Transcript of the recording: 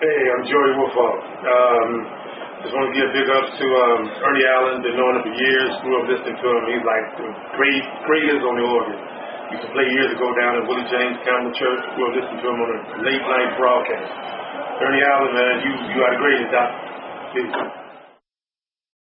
Hey, I'm Joey Woolfolk. Um, just want to give big ups to um, Ernie Allen. Been knowing him for years. Grew up listening to him. He's like the great, greatest on the organ. Used to play years ago down at Willie James Campbell Church. Grew up listening to him on a late night broadcast. Ernie Allen, man, you you are the greatest. Doc.